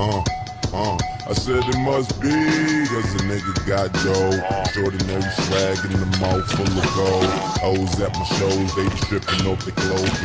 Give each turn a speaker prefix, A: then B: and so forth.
A: Uh, uh. I said it must be, cause a nigga got dough. Extraordinary swag in the mouth full of gold. Hoes at my shows, they tripping off the clothes.